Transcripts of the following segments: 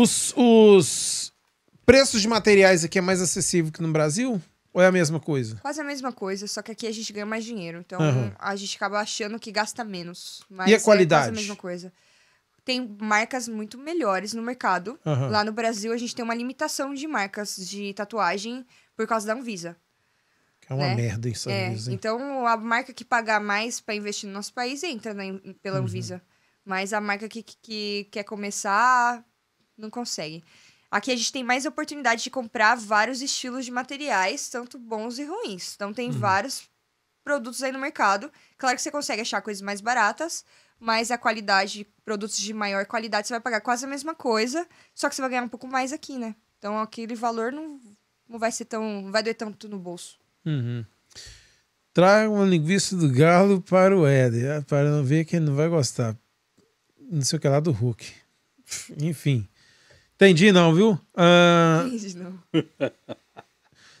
Os, os preços de materiais aqui é mais acessível que no Brasil? Ou é a mesma coisa? Quase a mesma coisa, só que aqui a gente ganha mais dinheiro. Então Aham. a gente acaba achando que gasta menos. Mas E a É qualidade? quase a mesma coisa. Tem marcas muito melhores no mercado. Aham. Lá no Brasil, a gente tem uma limitação de marcas de tatuagem por causa da Anvisa. É uma né? merda isso É, Anvisa, então a marca que pagar mais para investir no nosso país entra na- Uhum. pela Anvisa. Mas a marca que, que, que quer começar não consegue. Aqui a gente tem mais oportunidade de comprar vários estilos de materiais, tanto bons e ruins. Então tem Uhum. vários produtos aí no mercado. Claro que você consegue achar coisas mais baratas, mas a qualidade, produtos de maior qualidade, você vai pagar quase a mesma coisa, só que você vai ganhar um pouco mais aqui, né? Então aquele valor não, não vai ser tão. não vai doer tanto no bolso. Uhum. Traga uma linguiça do galo para o Éder, ah, para não ver que ele não vai gostar. Não sei o que lá do Hulk. Enfim. Entendi não, viu? Ah, Entendi, não.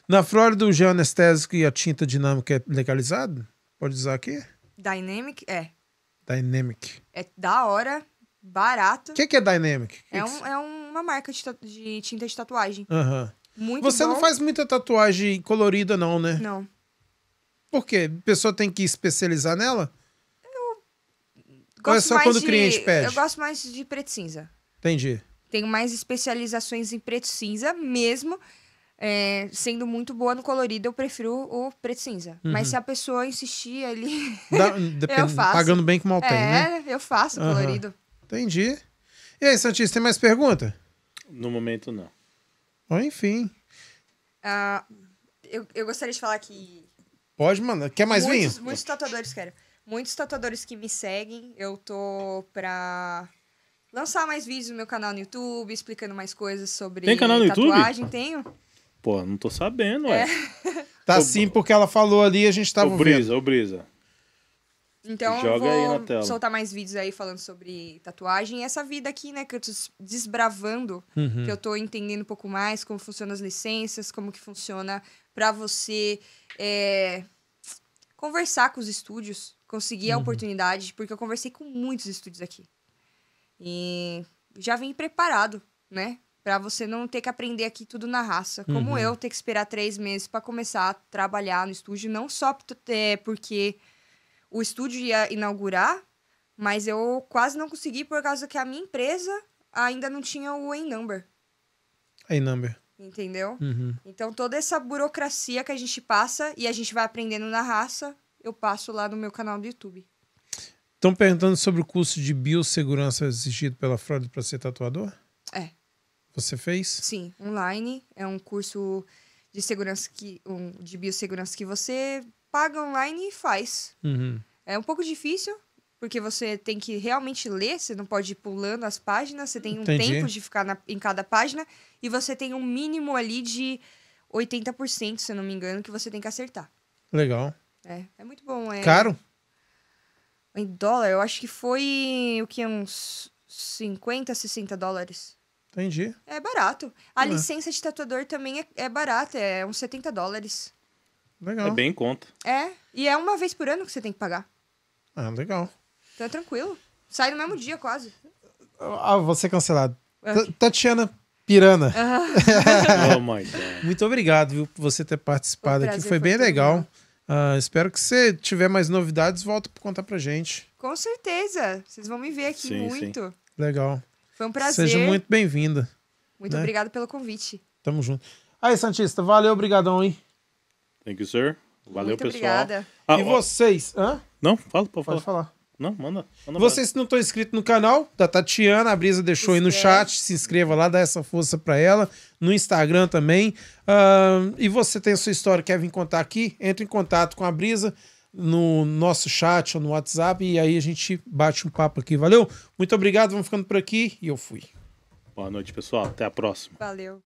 na Flórida, o gel anestésico e a tinta dinâmica é legalizado? Pode usar aqui? Dynamic, é. Dynamic. É da hora, barato. O que, que é Dynamic? Que É, que um, é uma marca de, de tinta de tatuagem. Aham. Muito Você bom. não faz muita tatuagem colorida, não, né? Não. Por quê? A pessoa tem que especializar nela? Ou é Gosto só mais quando o de- cliente pede? Eu gosto mais de preto e cinza. Entendi. Tenho mais especializações em preto e cinza, mesmo é, sendo muito boa no colorido, eu prefiro o preto e cinza. Uhum. Mas se a pessoa insistir ali. Dá- depende- faço. pagando bem que mal tem, né? é, eu faço Aham. colorido. Entendi. E aí, Santista, tem mais pergunta? No momento, não. Enfim. Ah, eu, eu gostaria de falar que Pode mandar. Quer mais muitos, vinho? Muitos tatuadores quero. Muitos tatuadores que me seguem, eu tô pra lançar mais vídeos no meu canal no YouTube, explicando mais coisas sobre Tem canal no YouTube? tatuagem. Tenho. Pô, não tô sabendo, É. ué. Tá sim, porque ela falou ali e a gente tava Ô, vendo. Brisa, ô, Brisa. Então eu Joga aí vou na tela. soltar mais vídeos aí falando sobre tatuagem e essa vida aqui, né, que eu tô des- desbravando, Uhum. que eu tô entendendo um pouco mais como funcionam as licenças, como que funciona pra você é, conversar com os estúdios, conseguir a Uhum. oportunidade, porque eu conversei com muitos estúdios aqui. E já vim preparado, né? Pra você não ter que aprender aqui tudo na raça. Como Uhum. eu ter que esperar três meses pra começar a trabalhar no estúdio, não só é, porque o estúdio ia inaugurar, mas eu quase não consegui por causa que a minha empresa ainda não tinha o E-Number, Aí, number. entendeu? Uhum. Então toda essa burocracia que a gente passa e a gente vai aprendendo na raça, eu passo lá no meu canal do YouTube. Estão perguntando sobre o curso de biossegurança exigido pela Flórida para ser tatuador? É. Você fez? Sim, online. É um curso de segurança que. Um, de biossegurança que você paga online e faz. Uhum. É um pouco difícil, porque você tem que realmente ler, você não pode ir pulando as páginas, você tem um Entendi. tempo de ficar na- em cada página, e você tem um mínimo ali de 80%, se eu não me engano, que você tem que acertar. Legal. É, é muito bom. É, Caro? Em dólar, eu acho que foi o que? Uns 50, 60 dólares. Entendi. É barato. A É. licença de tatuador também é, é barata, é uns 70 dólares. Legal. É bem em conta. É, e é uma vez por ano que você tem que pagar. Ah, legal. Então é tranquilo. Sai no mesmo dia, quase. Ah, vou ser cancelado. É. Ta- Tatiana Pirana, oh my God. muito obrigado viu, por você ter participado aqui. Foi foi bem todo legal. Ah, espero que você tiver mais novidades, volta para contar pra gente. Com certeza. Vocês vão me ver aqui Sim, muito. Legal. Foi um prazer. Seja muito bem-vinda. Muito né? obrigado pelo convite. Tamo junto. Aí, Santista, valeu, obrigadão, hein? Thank you, sir. Valeu, muito pessoal. obrigada. Ah, e ó, vocês? Hã? Não, fala, pode falar. Pode falar. Não, manda. manda Vocês que não estão inscritos no canal da Tatiana, a Brisa deixou aí no chat, se inscreva lá, dá essa força pra ela, no Instagram também. Ahn, e você tem a sua história, quer vir contar aqui? Entre em contato com a Brisa no nosso chat ou no WhatsApp e aí a gente bate um papo aqui. Valeu? Muito obrigado, vamos ficando por aqui e eu fui. Boa noite, pessoal. Até a próxima. Valeu.